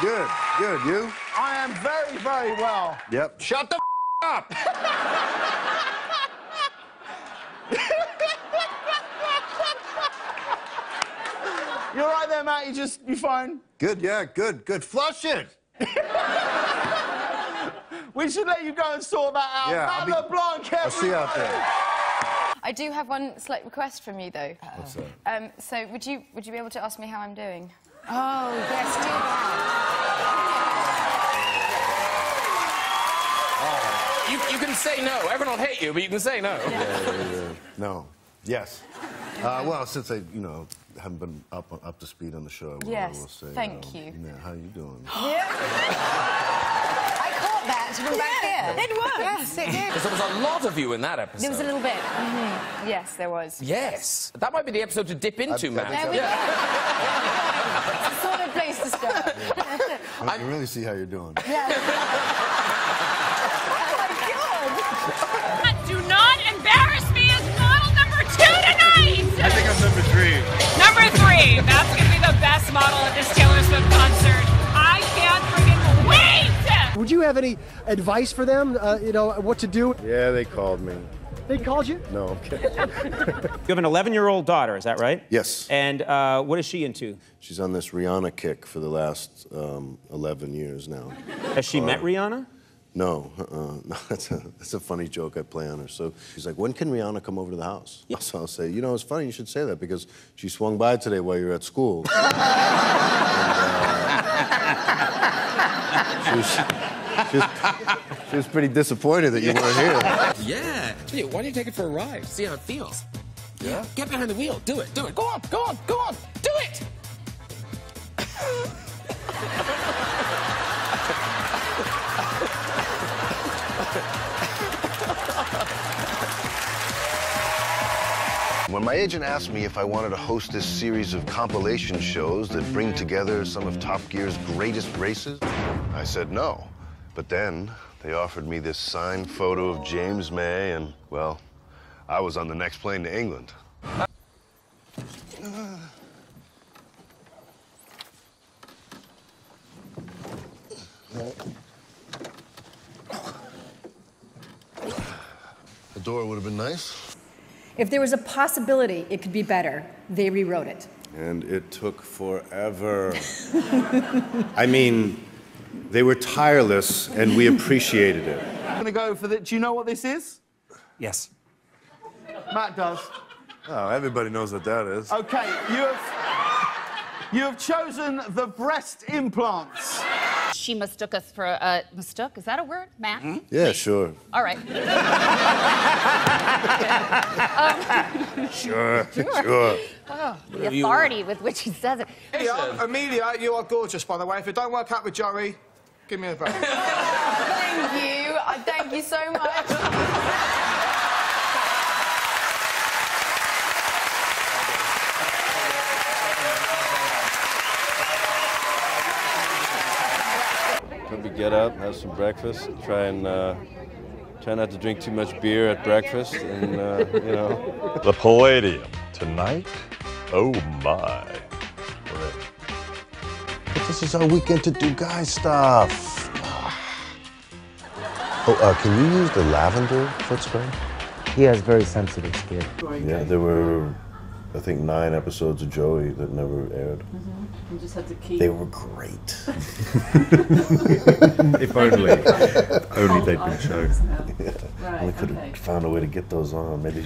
good, good. You? I am very, very well. Yep. Shut the up! You're right there, Matt? You just, you fine? Good, yeah, good, good. Flush it. We should let you go and sort that out. Yeah, Matt I'll be- LeBlanc, I'll see you out there. I do have one slight request from you, though. What's that? Um, so, would you would you be able to ask me how I'm doing? Oh, yes, do that. You, you can say no. Everyone will hate you, but you can say no. No. Yes. Uh, well, since I, you know, haven't been up up to speed on the show, I will- Yes, I will say. thank um, you. Yeah, how you doing? Yeah. I caught that from back here. It worked. Yes, it did. Because there was a lot of you in that episode. There was a little bit. Mhm. Yes, there was. Yes. That might be the episode to dip into, I- I There we go. it's a sort of place to start. I can really see how you're doing. Do not embarrass me as model number two tonight! I think I'm number three. Number three. That's gonna be the best model at this Taylor Swift concert. I can't freaking wait! Would you have any advice for them? Uh, you know what to do? Yeah, they called me. They called you. No, I'm kidding. You have an 11 year old daughter, is that right? Yes. And uh, what is she into? She's on this Rihanna kick for the last um, 11 years now. Has she met Rihanna? No, uh, no, that's a, that's a funny joke I play on her. So she's like, when can Rihanna come over to the house? So I'll say, you know, it's funny you should say that because she swung by today while you were at school. and, uh, she, was, she, was, she was pretty disappointed that you weren't here. Yeah. Gee, why don't you take it for a ride? See how it feels. Yeah. Get behind the wheel. Do it. Do it. Go on. Go on. Go on. Do it. When my agent asked me if I wanted to host this series of compilation shows that bring together some of Top Gear's greatest races, I said no. But then they offered me this signed photo of James May, and, well, I was on the next plane to England. The door would have been nice. If there was a possibility it could be better, they rewrote it. And it took forever. I mean, they were tireless and we appreciated it. I'm gonna go for the. Do you know what this is? Yes. Matt does. Oh, everybody knows what that is. Okay, you have. You have chosen the breast implants. She mistook us for uh, mistook. Is that a word, Matt? Yeah, sure. All right. Sure, sure. Oh, the authority with which he says it. Emilia, Emilia, you are gorgeous, by the way. If it don't work out with Joey, give me a break. Thank you. Uh, Thank you so much. Get up, have some breakfast, try and uh, try not to drink too much beer at breakfast, and uh, you know. The Palladium. Tonight? Oh my. But this is our weekend to do guy stuff. Oh, uh, can you use the lavender foot spray? He has very sensitive skin. Yeah, there were, I think, nine episodes of Joey that never aired. Mm-hmm. You just had to keep. They were great. if only, only they'd been shown. Yeah. we could have found a way to get those on. Maybe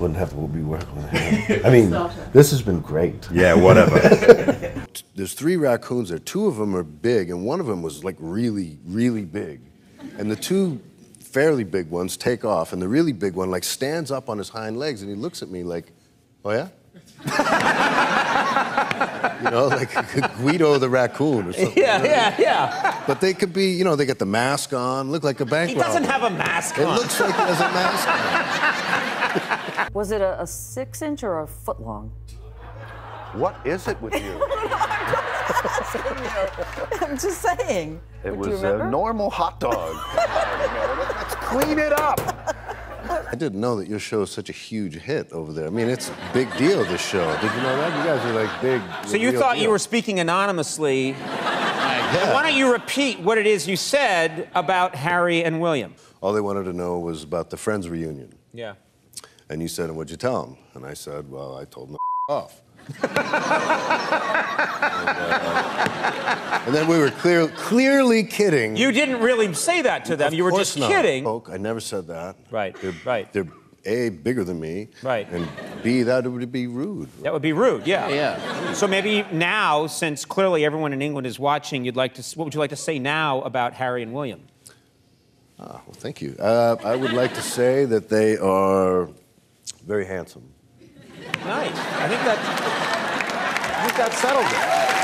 wouldn't have to be working with him. I mean, this has been great. Yeah, whatever. There's three raccoons there. Two of them are big, and one of them was like really, really big. And the two fairly big ones take off, and the really big one like stands up on his hind legs, and he looks at me like, "Oh yeah." you know, like Guido the raccoon or something. Yeah, yeah, yeah. But they could be, you know, they get the mask on, look like a bank He doesn't robber. have a mask on. It looks like he has a mask on. Was it a, a six inch or a foot long? What is it with you? I'm just saying. It Do was remember? a normal hot dog. Let's clean it up. I didn't know that your show is such a huge hit over there. I mean, it's a big deal, this show. Did you know that? You guys are like big. So you thought you were speaking anonymously Why don't you repeat what it is you said about Harry and William? All they wanted to know was about the Friends reunion. Yeah. And you said, and what'd you tell them? And I said, well, I told them off. and, uh, then we were clear, clearly kidding. You didn't really say that to them. Of you were just not. kidding. Folk, I never said that. Right, They're, right. They're A, bigger than me. Right. And B, that would be rude. That would be rude, yeah. Yeah. So maybe now, since clearly everyone in England is watching, you'd like to. What would you like to say now about Harry and William? Ah, well, thank you. Uh, I would like to say that they are very handsome. Nice. I think that. That settled it.